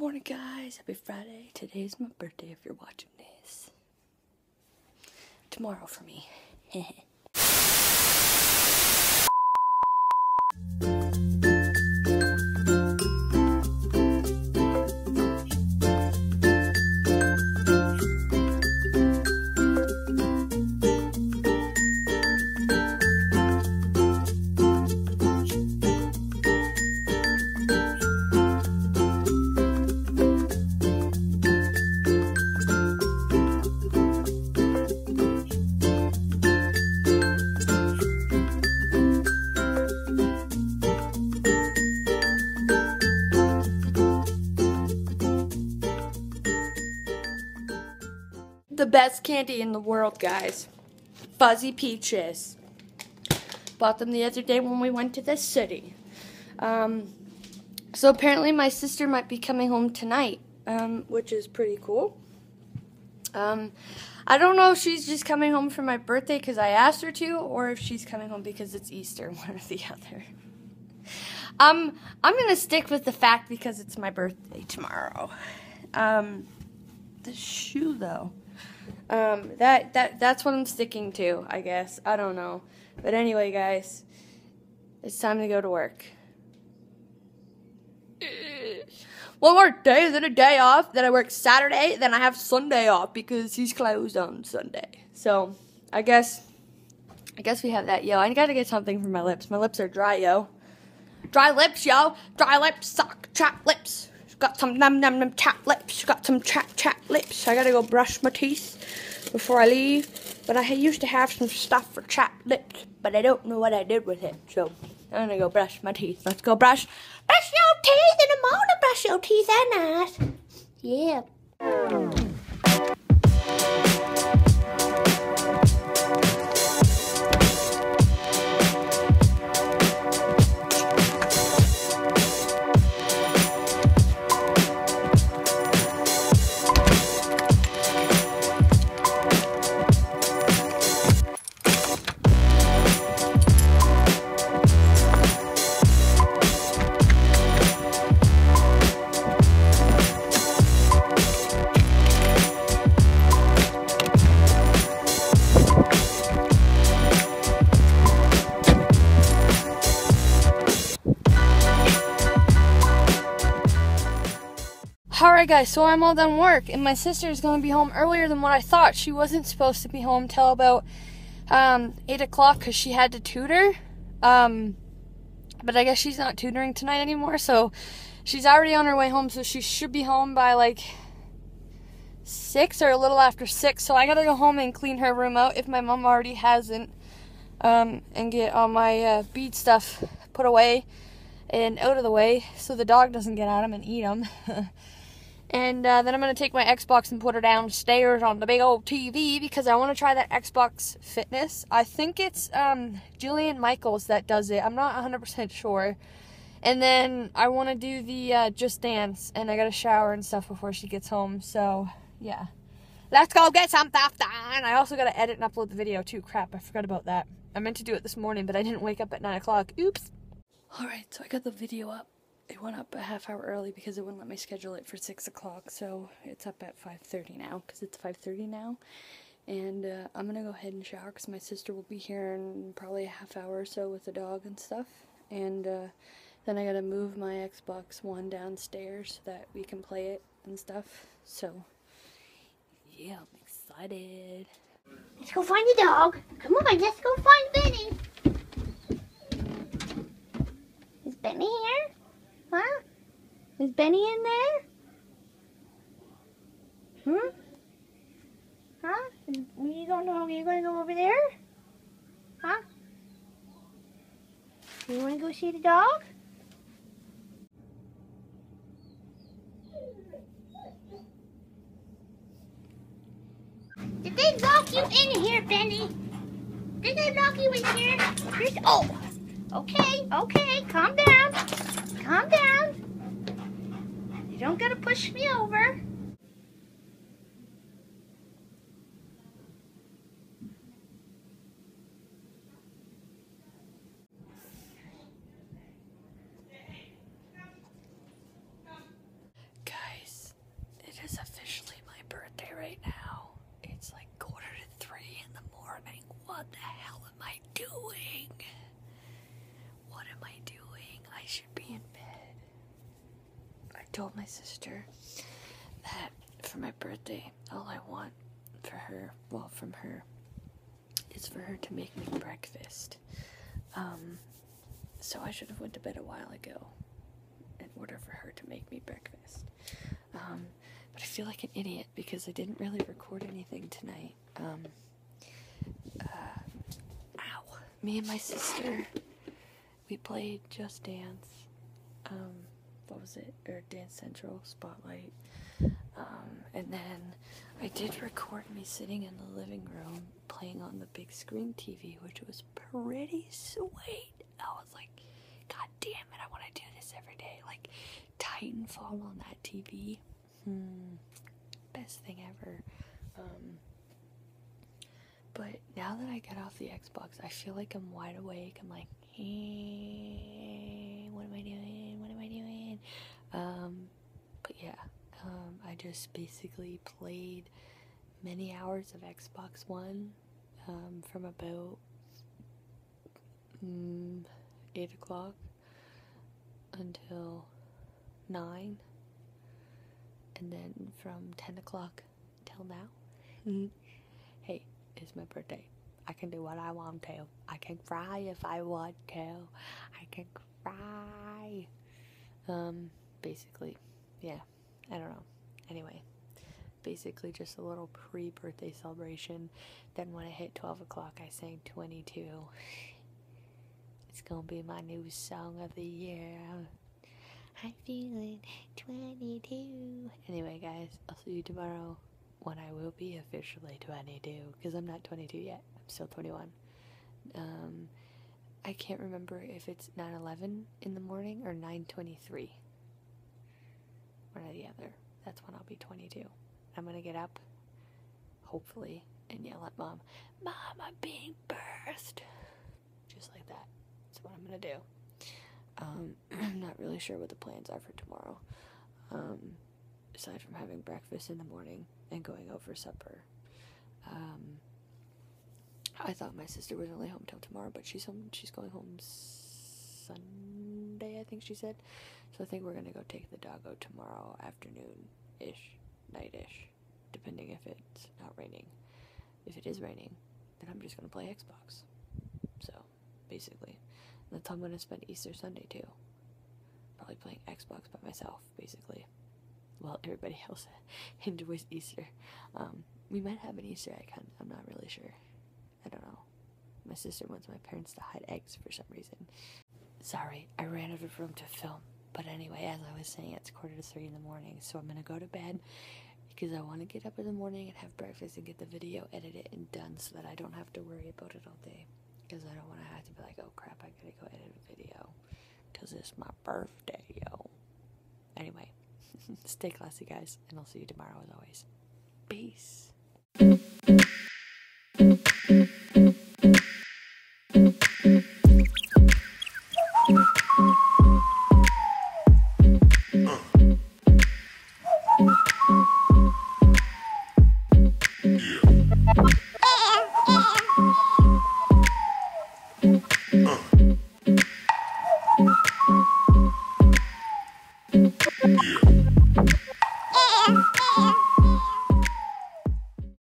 morning, guys. Happy Friday. Today's my birthday if you're watching this. Tomorrow for me. best candy in the world, guys. Fuzzy peaches. Bought them the other day when we went to the city. Um, so apparently my sister might be coming home tonight, um, which is pretty cool. Um, I don't know if she's just coming home for my birthday because I asked her to, or if she's coming home because it's Easter, one or the other. Um, I'm gonna stick with the fact because it's my birthday tomorrow. Um, the shoe though. Um, that that that's what I'm sticking to, I guess. I don't know. But anyway, guys, it's time to go to work. One more day, then a day off, then I work Saturday, then I have Sunday off because he's closed on Sunday. So I guess I guess we have that, yo. I gotta get something for my lips. My lips are dry, yo. Dry lips, yo. Dry lips, suck, chapped lips. Got some num num num chapped lips. Got some chapped chapped lips. I gotta go brush my teeth before I leave. But I used to have some stuff for chapped lips, but I don't know what I did with it. So I'm gonna go brush my teeth. Let's go brush. Brush your teeth in the morning. Brush your teeth at night. Yeah. Guys, so I'm all done work and my sister is going to be home earlier than what I thought. She wasn't supposed to be home till about um, 8 o'clock because she had to tutor. Um, but I guess she's not tutoring tonight anymore, so she's already on her way home, so she should be home by like 6 or a little after 6. So I gotta go home and clean her room out if my mom already hasn't um, and get all my uh, bead stuff put away and out of the way so the dog doesn't get at them and eat them. And uh, then I'm going to take my Xbox and put her downstairs on the big old TV because I want to try that Xbox Fitness. I think it's um, Jillian Michaels that does it. I'm not 100% sure. And then I want to do the uh, Just Dance, and I got to shower and stuff before she gets home. So, yeah. Let's go get some stuff done. I also got to edit and upload the video, too. Crap, I forgot about that. I meant to do it this morning, but I didn't wake up at 9 o'clock. Oops. Alright, so I got the video up it went up a half hour early because it wouldn't let me schedule it for 6 o'clock, so it's up at 5.30 now, because it's 5.30 now, and uh, I'm going to go ahead and shower because my sister will be here in probably a half hour or so with the dog and stuff, and uh, then I got to move my Xbox One downstairs so that we can play it and stuff, so yeah, I'm excited. Let's go find the dog. Come on, let's go find Benny. Is Benny here? Huh? Is Benny in there? Hmm? Huh? You to, are you going to go over there? Huh? You want to go see the dog? Did they lock you in here, Benny? Did they lock you in here? Oh, okay, okay, calm down. Calm down. You don't gotta push me over. Guys, it is officially my birthday right now. It's like quarter to three in the morning. What the hell am I doing? What am I doing? I should be told my sister that for my birthday, all I want for her, well, from her, is for her to make me breakfast. Um, so I should have went to bed a while ago in order for her to make me breakfast. Um, but I feel like an idiot because I didn't really record anything tonight. Um, uh, ow. Me and my sister, we played Just Dance. Um, what was it? Or Dance Central Spotlight. Um, and then I did record me sitting in the living room playing on the big screen TV, which was pretty sweet. I was like, God damn it, I want to do this every day. Like Titanfall on that TV. Hmm. Best thing ever. Um, but now that I get off the Xbox, I feel like I'm wide awake. I'm like, hey, what am I doing? What am I doing? Um, but yeah, um, I just basically played many hours of Xbox One um, from about mm, 8 o'clock until 9 and then from 10 o'clock till now. Hey it's my birthday. I can do what i want to i can cry if i want to i can cry. Um basically yeah i don't know. Anyway basically just a little pre-birthday celebration. Then when it hit 12 o'clock i sang 22 it's gonna be my new song of the year. I'm feeling 22 anyway guys i'll see you tomorrow when i will be officially 22 because i'm not 22 yet. I'm still 21 um i can't remember if it's 9-11 in the morning or 9-23 one or the other that's when i'll be 22 I'm gonna get up, hopefully, and yell at mom, Mom, I'm being birthed. Just like that. That's what I'm gonna do. Um, I'm not really sure what the plans are for tomorrow. Um, aside from having breakfast in the morning and going out for supper. Um, I thought my sister was only home till tomorrow, but she's home. She's going home Sunday, I think she said. So I think we're gonna go take the dog out tomorrow afternoon ish night ish, depending if it's not raining. If it is raining, then I'm just gonna play Xbox. So, basically, that's how I'm gonna spend Easter Sunday too. Probably playing Xbox by myself, basically. Well, everybody else enjoys Easter. Um, we might have an Easter egg hunt. I'm not really sure. I don't know. My sister wants my parents to hide eggs for some reason. Sorry, I ran out of room to film. But anyway, as I was saying, it's quarter to three in the morning, so I'm gonna go to bed because I want to get up in the morning and have breakfast and get the video edited and done so that I don't have to worry about it all day. Because I don't want to have to be like, oh crap, I gotta go edit a video because it's my birthday, yo. Anyway, stay classy, guys, and I'll see you tomorrow as always. Peace.